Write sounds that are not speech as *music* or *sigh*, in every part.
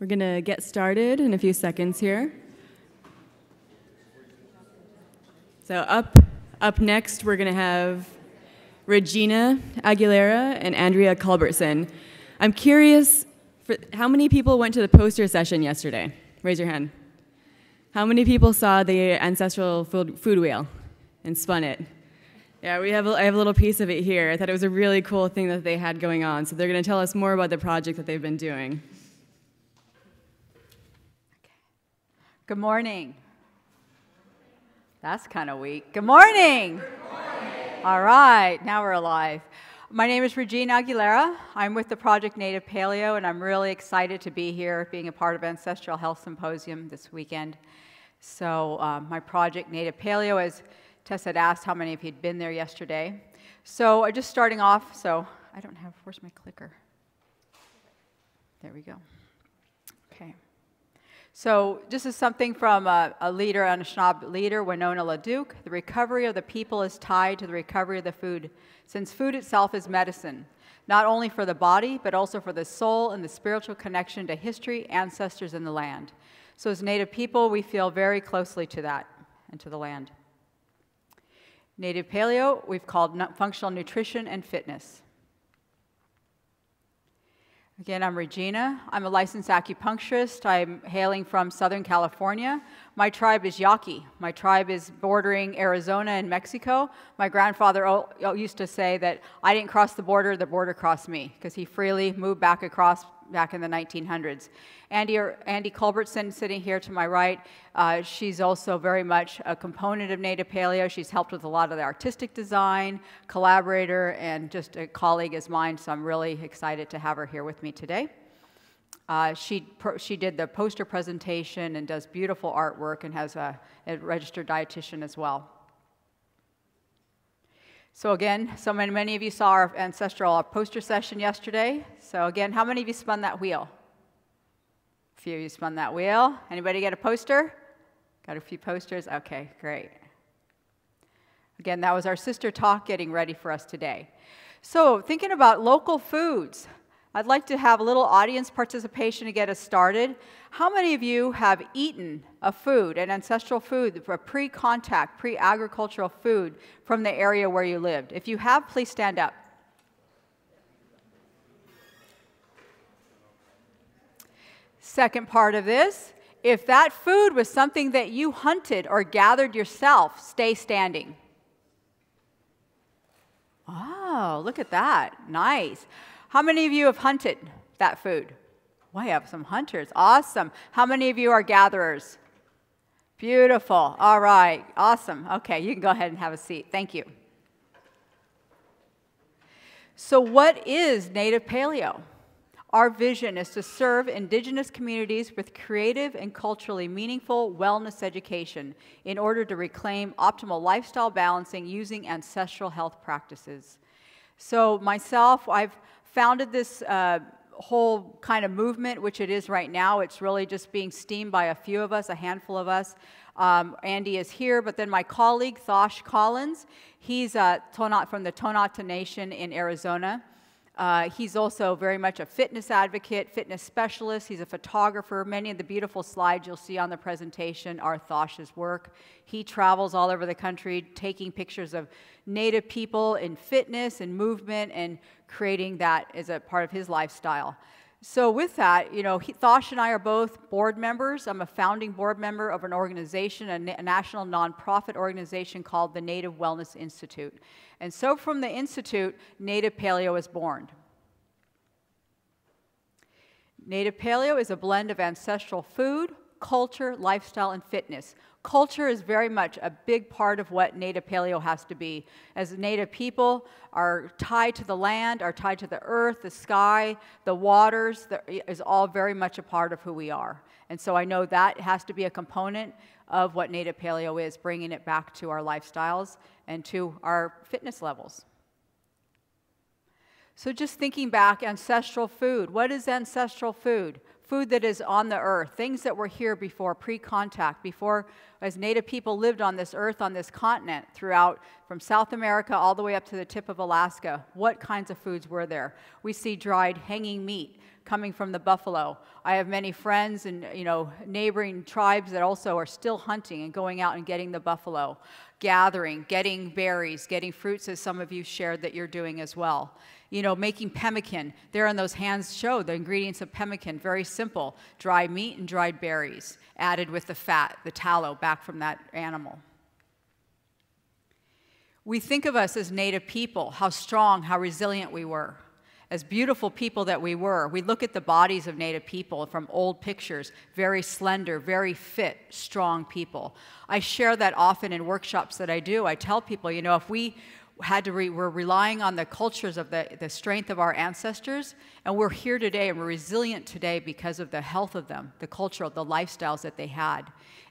We're going to get started in a few seconds here. So up up next we're going to have Regina Aguilera and Andrea Culbertson. I'm curious for how many people went to the poster session yesterday? Raise your hand. How many people saw the ancestral food, food wheel and spun it? Yeah, we have a, I have a little piece of it here. I thought it was a really cool thing that they had going on. So they're going to tell us more about the project that they've been doing. Good morning. That's kind of weak. Good morning. Good morning. All right, now we're alive. My name is Regina Aguilera. I'm with the Project Native Paleo, and I'm really excited to be here, being a part of Ancestral Health Symposium this weekend. So, um, my project, Native Paleo, as Tess had asked how many of you had been there yesterday. So, uh, just starting off, so I don't have, where's my clicker? There we go. So this is something from a, a leader, an Anishinaabe leader, Winona LaDuke. The recovery of the people is tied to the recovery of the food, since food itself is medicine, not only for the body, but also for the soul and the spiritual connection to history, ancestors, and the land. So as Native people, we feel very closely to that and to the land. Native Paleo, we've called functional nutrition and fitness. Again, I'm Regina. I'm a licensed acupuncturist. I'm hailing from Southern California. My tribe is Yaqui. My tribe is bordering Arizona and Mexico. My grandfather used to say that I didn't cross the border, the border crossed me, because he freely moved back across back in the 1900s. Andy, Andy Culbertson, sitting here to my right, uh, she's also very much a component of Native Paleo. She's helped with a lot of the artistic design, collaborator, and just a colleague as mine, so I'm really excited to have her here with me today. Uh, she, she did the poster presentation and does beautiful artwork and has a, a registered dietitian as well. So again, so many, many of you saw our ancestral our poster session yesterday. So again, how many of you spun that wheel? A few of you spun that wheel. Anybody get a poster? Got a few posters? Okay, great. Again, that was our sister talk getting ready for us today. So thinking about local foods, I'd like to have a little audience participation to get us started. How many of you have eaten a food, an ancestral food, a pre contact, pre agricultural food from the area where you lived? If you have, please stand up. Second part of this if that food was something that you hunted or gathered yourself, stay standing. Oh, look at that. Nice. How many of you have hunted that food? I have some hunters. Awesome. How many of you are gatherers? Beautiful. All right. Awesome. Okay, you can go ahead and have a seat. Thank you. So, what is Native Paleo? Our vision is to serve Indigenous communities with creative and culturally meaningful wellness education in order to reclaim optimal lifestyle balancing using ancestral health practices. So, myself, I've founded this uh, whole kind of movement, which it is right now. It's really just being steamed by a few of us, a handful of us. Um, Andy is here, but then my colleague, Thosh Collins, he's uh, from the Tonata Nation in Arizona. Uh, he's also very much a fitness advocate, fitness specialist. He's a photographer. Many of the beautiful slides you'll see on the presentation are Thosh's work. He travels all over the country taking pictures of Native people in fitness and movement and creating that as a part of his lifestyle. So with that, you know, Thosh and I are both board members. I'm a founding board member of an organization, a, na a national nonprofit organization called the Native Wellness Institute. And so from the Institute, Native Paleo is born. Native Paleo is a blend of ancestral food, culture, lifestyle, and fitness. Culture is very much a big part of what Native Paleo has to be. As Native people are tied to the land, are tied to the earth, the sky, the waters, that is all very much a part of who we are. And so I know that has to be a component of what Native Paleo is, bringing it back to our lifestyles and to our fitness levels. So just thinking back, ancestral food. What is ancestral food? Food that is on the earth, things that were here before pre contact, before as Native people lived on this earth, on this continent, throughout from South America all the way up to the tip of Alaska. What kinds of foods were there? We see dried hanging meat, coming from the buffalo. I have many friends and you know neighboring tribes that also are still hunting and going out and getting the buffalo, gathering, getting berries, getting fruits, as some of you shared that you're doing as well. You know, making pemmican. There on those hands show the ingredients of pemmican. Very simple: Dry meat and dried berries, added with the fat, the tallow back from that animal. We think of us as Native people, how strong, how resilient we were as beautiful people that we were, we look at the bodies of Native people from old pictures, very slender, very fit, strong people. I share that often in workshops that I do. I tell people, you know, if we had to re- we're relying on the cultures of the, the strength of our ancestors and we're here today and we're resilient today because of the health of them the culture the lifestyles that they had.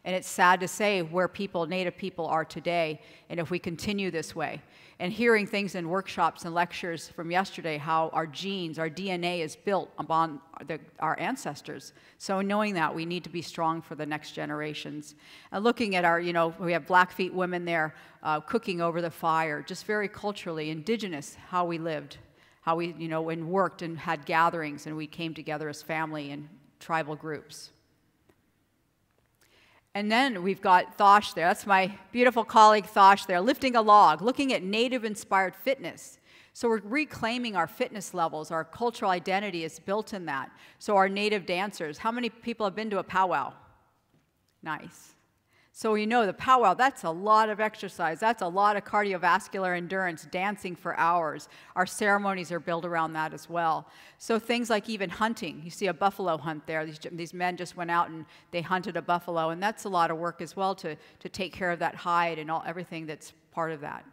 And it's sad to say where people native people are today and if we continue this way and hearing things in workshops and lectures from yesterday how our genes, our DNA is built upon the, our ancestors. So knowing that, we need to be strong for the next generations. And looking at our, you know, we have Blackfeet women there uh, cooking over the fire, just very culturally indigenous how we lived, how we, you know, and worked and had gatherings and we came together as family and tribal groups. And then we've got Thosh there. That's my beautiful colleague Thosh there, lifting a log, looking at native inspired fitness. So we're reclaiming our fitness levels. Our cultural identity is built in that. So our native dancers. How many people have been to a powwow? Nice. So you know the powwow, that's a lot of exercise. That's a lot of cardiovascular endurance, dancing for hours. Our ceremonies are built around that as well. So things like even hunting. You see a buffalo hunt there. These, these men just went out and they hunted a buffalo, and that's a lot of work as well to, to take care of that hide and all, everything that's part of that.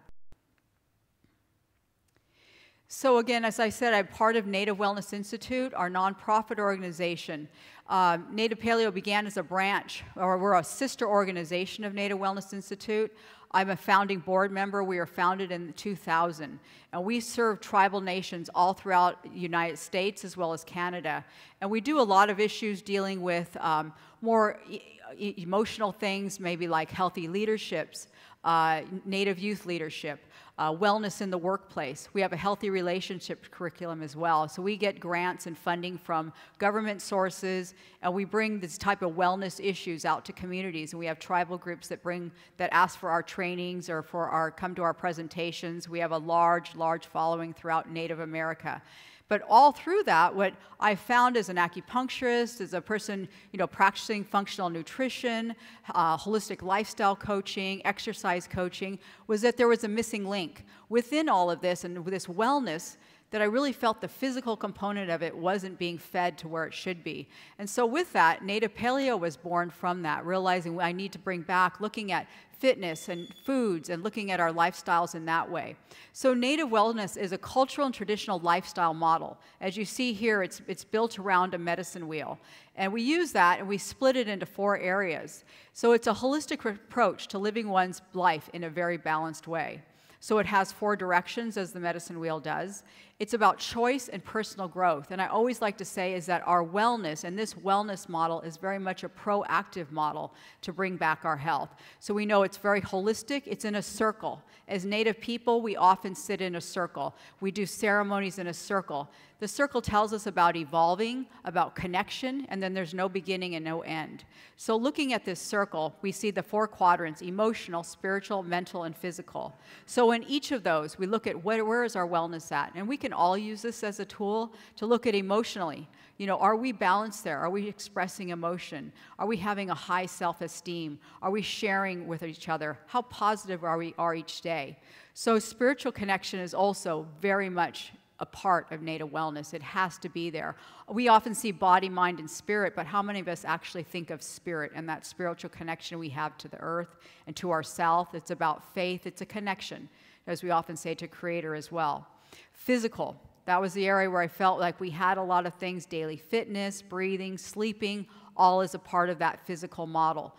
So again, as I said, I'm part of Native Wellness Institute, our nonprofit organization. Uh, Native Paleo began as a branch, or we're a sister organization of Native Wellness Institute. I'm a founding board member. We were founded in 2000, and we serve tribal nations all throughout the United States as well as Canada. And we do a lot of issues dealing with um, more e emotional things, maybe like healthy leaderships, uh, Native youth leadership, uh, wellness in the workplace. We have a healthy relationship curriculum as well. So we get grants and funding from government sources, and we bring this type of wellness issues out to communities. And we have tribal groups that bring that ask for our trainings or for our come to our presentations. We have a large, large following throughout Native America. But all through that, what I found as an acupuncturist, as a person, you know, practicing functional nutrition, uh, holistic lifestyle coaching, exercise coaching, was that there was a missing link. Within all of this and this wellness that I really felt the physical component of it wasn't being fed to where it should be. And so with that, Native Paleo was born from that, realizing I need to bring back looking at fitness and foods and looking at our lifestyles in that way. So native wellness is a cultural and traditional lifestyle model. As you see here, it's, it's built around a medicine wheel. And we use that and we split it into four areas. So it's a holistic approach to living one's life in a very balanced way. So it has four directions, as the medicine wheel does. It's about choice and personal growth. And I always like to say is that our wellness, and this wellness model is very much a proactive model to bring back our health. So we know it's very holistic, it's in a circle. As Native people, we often sit in a circle. We do ceremonies in a circle. The circle tells us about evolving, about connection, and then there's no beginning and no end. So, looking at this circle, we see the four quadrants emotional, spiritual, mental, and physical. So, in each of those, we look at what, where is our wellness at? And we can all use this as a tool to look at emotionally. You know, are we balanced there? Are we expressing emotion? Are we having a high self esteem? Are we sharing with each other? How positive are we are each day? So, spiritual connection is also very much a part of native wellness. It has to be there. We often see body, mind, and spirit, but how many of us actually think of spirit and that spiritual connection we have to the earth and to ourself? It's about faith, it's a connection, as we often say to Creator as well. Physical, that was the area where I felt like we had a lot of things daily fitness, breathing, sleeping, all as a part of that physical model.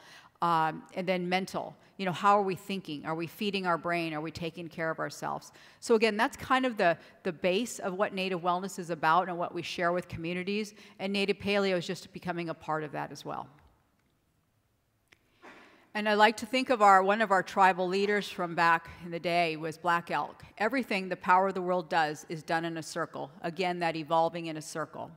Um, and then mental you know, how are we thinking? Are we feeding our brain? Are we taking care of ourselves? So again, that's kind of the, the base of what Native Wellness is about and what we share with communities. And Native Paleo is just becoming a part of that as well. And I like to think of our one of our tribal leaders from back in the day was Black Elk. Everything the power of the world does is done in a circle. Again, that evolving in a circle.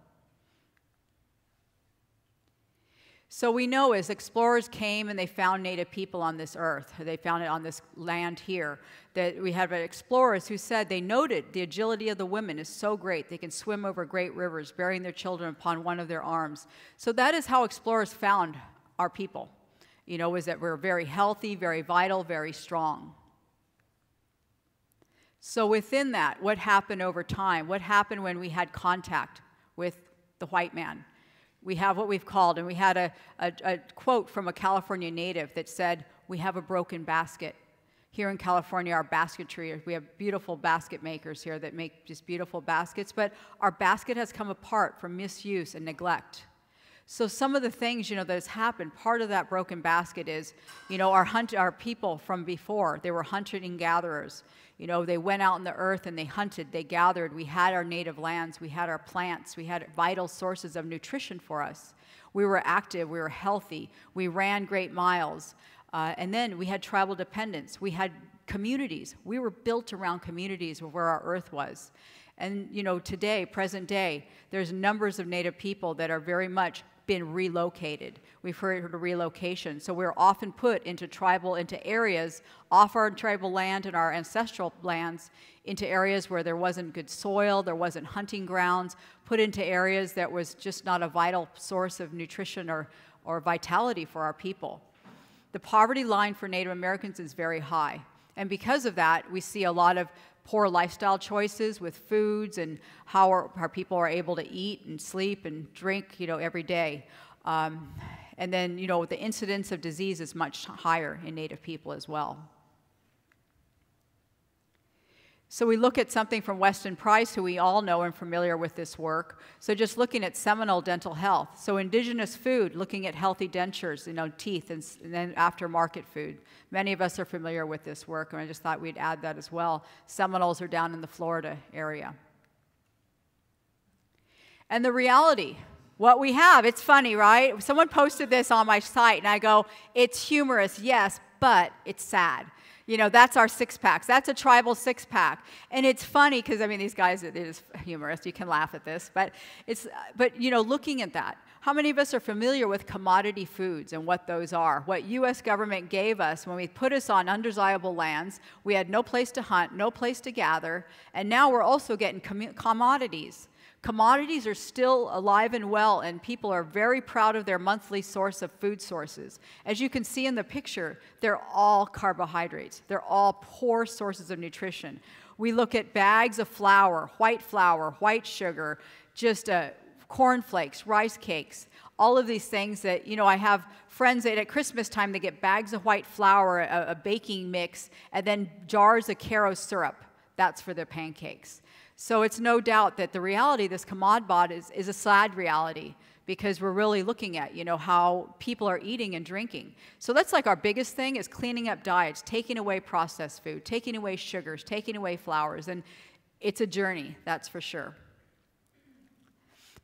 So we know as explorers came and they found native people on this earth, they found it on this land here, that we have explorers who said they noted the agility of the women is so great. They can swim over great rivers, bearing their children upon one of their arms. So that is how explorers found our people. You know, was that we're very healthy, very vital, very strong. So within that, what happened over time? What happened when we had contact with the white man? We have what we've called, and we had a, a, a, quote from a California native that said, We have a broken basket. Here in California, our basketry, we have beautiful basket makers here that make just beautiful baskets, but our basket has come apart from misuse and neglect. So some of the things, you know, that has happened, part of that broken basket is, you know, our, hunt, our people from before, they were hunting gatherers. You know, they went out in the earth and they hunted, they gathered. We had our native lands, we had our plants, we had vital sources of nutrition for us. We were active, we were healthy, we ran great miles. Uh, and then we had tribal dependence, we had communities. We were built around communities where our earth was. And you know, today, present day, there's numbers of native people that are very much been relocated. We've heard of relocation. So we're often put into tribal, into areas off our tribal land and our ancestral lands, into areas where there wasn't good soil, there wasn't hunting grounds, put into areas that was just not a vital source of nutrition or, or vitality for our people. The poverty line for Native Americans is very high. And because of that, we see a lot of poor lifestyle choices with foods and how our, our people are able to eat and sleep and drink, you know, every day. Um, and then, you know, the incidence of disease is much higher in Native people as well. So we look at something from Weston Price, who we all know and familiar with this work. So just looking at Seminole dental health. So indigenous food, looking at healthy dentures, you know, teeth, and, and then aftermarket food. Many of us are familiar with this work, and I just thought we'd add that as well. Seminoles are down in the Florida area. And the reality, what we have, it's funny, right? Someone posted this on my site, and I go, it's humorous, yes, but it's sad you know, that's our six packs. That's a tribal six pack. And it's funny because, I mean, these guys, it is humorous. You can laugh at this. But, it's, but, you know, looking at that, how many of us are familiar with commodity foods and what those are? What U.S. government gave us when we put us on undesirable lands, we had no place to hunt, no place to gather, and now we're also getting commodities. Commodities are still alive and well, and people are very proud of their monthly source of food sources. As you can see in the picture, they're all carbohydrates. They're all poor sources of nutrition. We look at bags of flour, white flour, white sugar, just uh, cornflakes, rice cakes, all of these things that, you know, I have friends that at Christmas time they get bags of white flour, a, a baking mix, and then jars of Karo syrup. That's for their pancakes. So it's no doubt that the reality, this COMMODBOD, is, is a sad reality because we're really looking at, you know, how people are eating and drinking. So that's like our biggest thing is cleaning up diets, taking away processed food, taking away sugars, taking away flours. And it's a journey, that's for sure.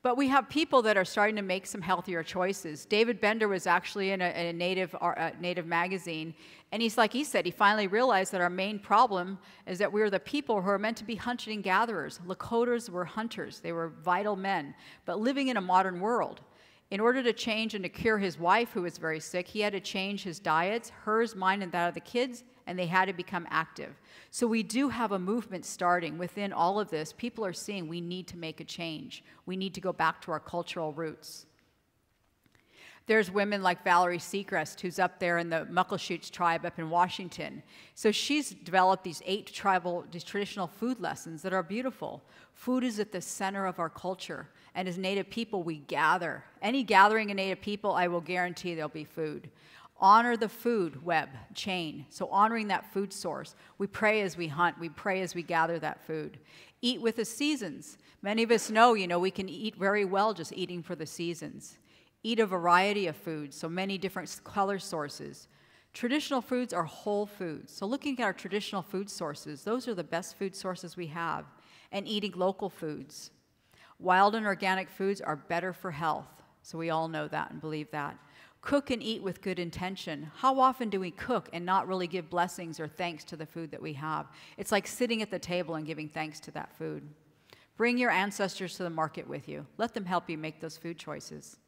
But we have people that are starting to make some healthier choices. David Bender was actually in a, a native, uh, native magazine, and he's like he said, he finally realized that our main problem is that we are the people who are meant to be hunting gatherers. Lakotas were hunters, they were vital men, but living in a modern world. In order to change and to cure his wife, who was very sick, he had to change his diets, hers, mine, and that of the kids, and they had to become active. So we do have a movement starting within all of this. People are seeing we need to make a change. We need to go back to our cultural roots. There's women like Valerie Segrest, who's up there in the Muckleshoots tribe up in Washington. So she's developed these eight tribal, these traditional food lessons that are beautiful. Food is at the center of our culture. And as Native people, we gather. Any gathering of Native people, I will guarantee there'll be food. Honor the food web chain. So, honoring that food source. We pray as we hunt, we pray as we gather that food. Eat with the seasons. Many of us know, you know, we can eat very well just eating for the seasons. Eat a variety of foods, so many different color sources. Traditional foods are whole foods. So, looking at our traditional food sources, those are the best food sources we have. And eating local foods. Wild and organic foods are better for health. So, we all know that and believe that. Cook and eat with good intention. How often do we cook and not really give blessings or thanks to the food that we have? It's like sitting at the table and giving thanks to that food. Bring your ancestors to the market with you. Let them help you make those food choices.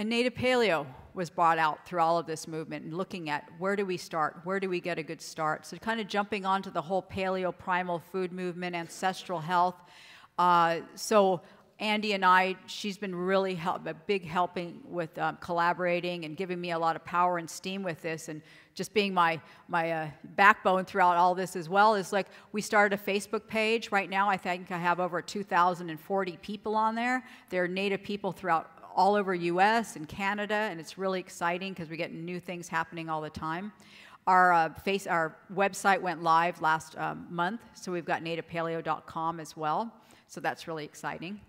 And Native Paleo was brought out through all of this movement and looking at where do we start? Where do we get a good start? So, kind of jumping onto the whole paleo primal food movement, ancestral health. Uh, so, Andy and I, she's been really help, a big helping with um, collaborating and giving me a lot of power and steam with this, and just being my my uh, backbone throughout all this as well. Is like we started a Facebook page. Right now, I think I have over 2,040 people on there. They're Native people throughout all over U.S. and Canada, and it's really exciting because we get new things happening all the time. Our uh, face, our website went live last um, month, so we've got nativepaleo.com as well. So that's really exciting.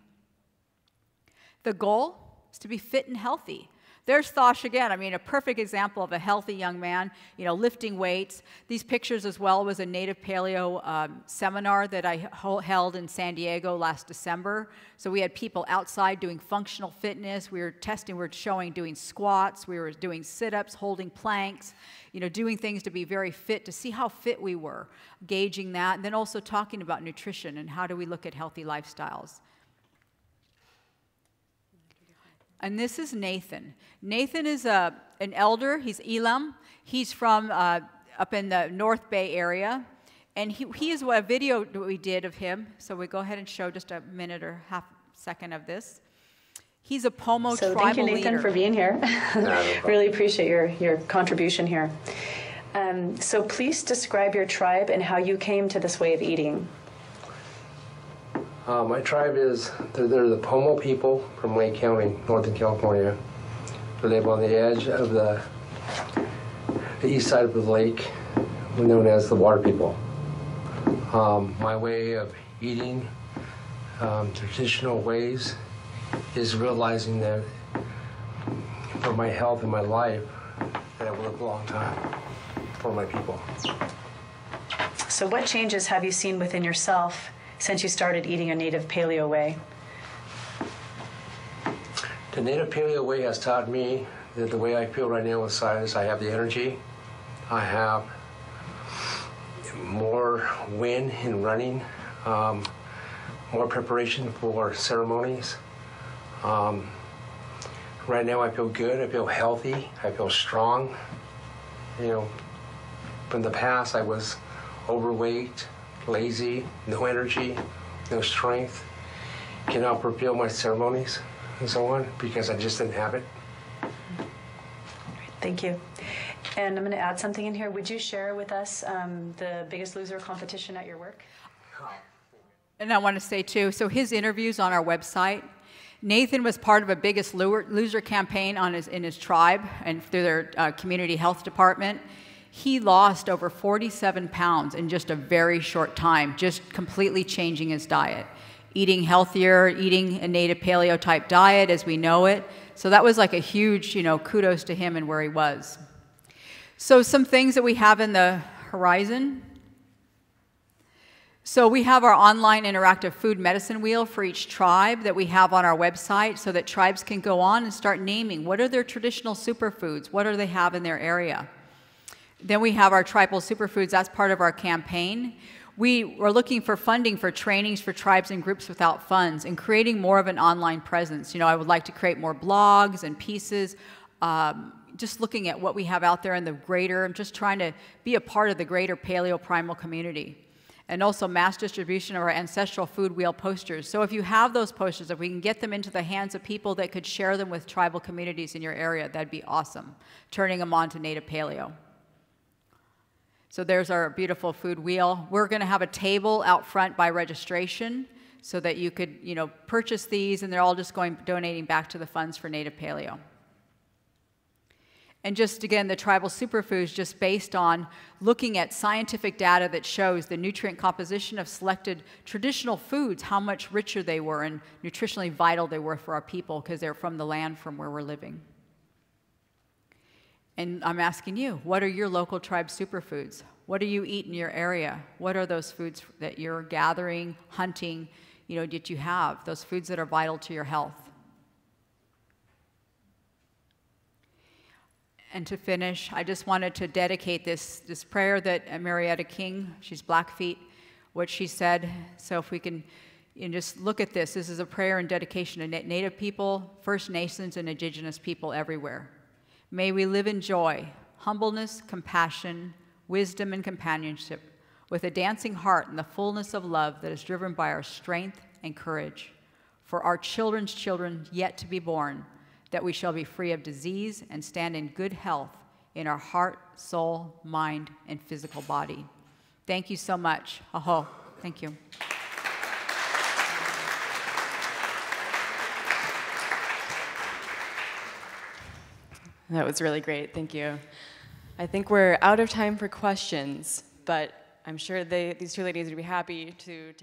The goal is to be fit and healthy. There's Thosh again. I mean, a perfect example of a healthy young man, you know, lifting weights. These pictures as well was a native paleo um, seminar that I held in San Diego last December. So we had people outside doing functional fitness. We were testing, we were showing doing squats, we were doing sit-ups, holding planks, you know, doing things to be very fit, to see how fit we were, gauging that, and then also talking about nutrition and how do we look at healthy lifestyles. And this is Nathan. Nathan is a, uh, an elder. He's Elem. He's from uh, up in the North Bay area. And he, he is a video that we did of him. So we go ahead and show just a minute or half second of this. He's a Pomo so tribal thank you, Nathan, leader. for being here. *laughs* really appreciate your, your contribution here. Um, so please describe your tribe and how you came to this way of eating. Uh, my tribe is, they're, they're, the Pomo people from Lake County, Northern California. They live on the edge of the, the east side of the lake, known as the Water People. Um, my way of eating um, traditional ways is realizing that for my health and my life, that I will live a long time for my people. So, what changes have you seen within yourself since you started eating a native paleo way? The native paleo way has taught me that the way I feel right now inside is I have the energy, I have more wind in running, um, more preparation for ceremonies. Um, right now I feel good, I feel healthy, I feel strong. You know, from the past I was overweight, lazy, no energy, no strength, cannot fulfill my ceremonies and so on because I just didn't have it. Thank you. And I'm going to add something in here. Would you share with us um, the Biggest Loser competition at your work? And I want to say too, so his interviews on our website. Nathan was part of a Biggest Loser campaign on his, in his tribe and through their uh, community health department he lost over 47 pounds in just a very short time, just completely changing his diet. Eating healthier, eating a native paleo type diet as we know it. So that was like a huge, you know, kudos to him and where he was. So, some things that we have in the horizon. So, we have our online interactive food medicine wheel for each tribe that we have on our website so that tribes can go on and start naming what are their traditional superfoods, what do they have in their area. Then we have our tribal superfoods, that's part of our campaign. We are looking for funding for trainings for tribes and groups without funds and creating more of an online presence. You know, I would like to create more blogs and pieces, um, just looking at what we have out there in the greater, I'm just trying to be a part of the greater paleo primal community. And also mass distribution of our ancestral food wheel posters. So if you have those posters, if we can get them into the hands of people that could share them with tribal communities in your area, that'd be awesome. Turning them on to native paleo. So there's our beautiful food wheel. We're going to have a table out front by registration so that you could, you know, purchase these and they're all just going donating back to the funds for native paleo. And just again, the tribal superfoods, just based on looking at scientific data that shows the nutrient composition of selected traditional foods, how much richer they were and nutritionally vital they were for our people because they're from the land from where we're living. And I'm asking you, what are your local tribe superfoods? What do you eat in your area? What are those foods that you're gathering, hunting, you know, that you have? Those foods that are vital to your health. And to finish, I just wanted to dedicate this, this prayer that Marietta King, she's Blackfeet, what she said. So if we can, And just look at this. This is a prayer and dedication to Native people, First Nations, and Indigenous people everywhere. May we live in joy, humbleness, compassion, wisdom, and companionship, with a dancing heart and the fullness of love that is driven by our strength and courage. For our children's children yet to be born, that we shall be free of disease and stand in good health in our heart, soul, mind, and physical body. Thank you so much. Aho. Thank you. That was really great. Thank you. I think we're out of time for questions, but I'm sure they, these two ladies would be happy to.